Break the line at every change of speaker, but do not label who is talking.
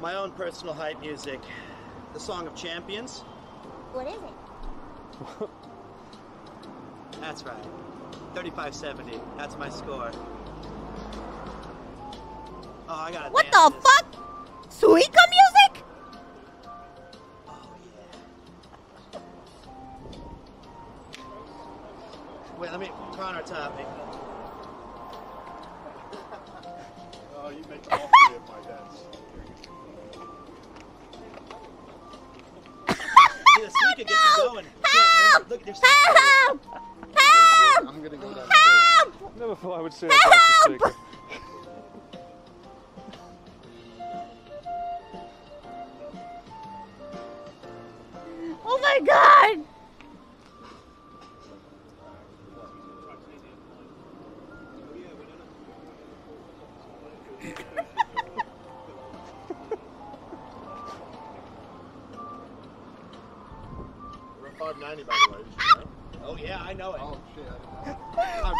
My own personal hype music. The Song of Champions.
What is it?
That's right. 3570. That's my score. Oh, I gotta
What the
this.
fuck? Suika music?
Oh, yeah. Wait, let me. Connor, top me.
Oh,
going. You. Look, there's
Help! Help!
I'm gonna go down.
Help!
Never thought I would say that
Help!
speaker.
Oh my god!
590 by the way. You know?
Oh, yeah, I know it.
Oh shit. I didn't know.
I'm ready.